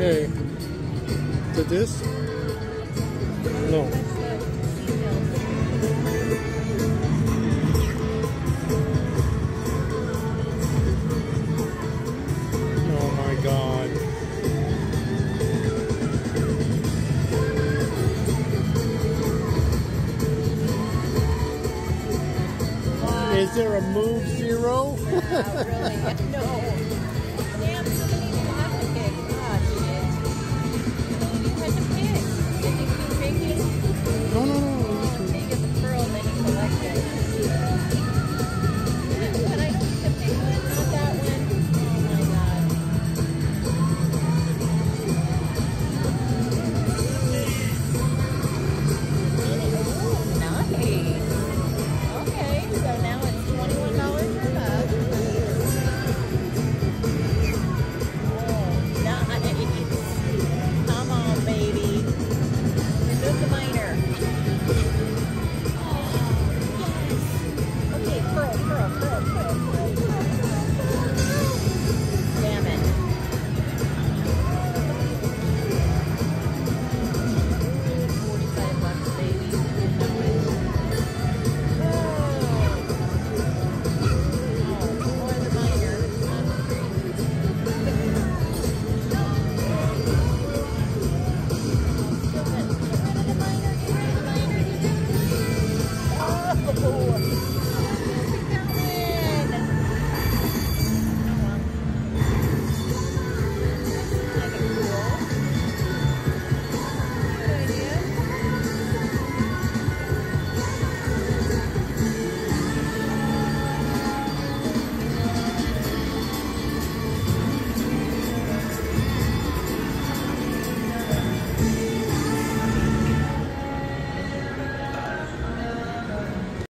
Okay. To this? No. Oh my god. Is there a move zero? No. Thank you.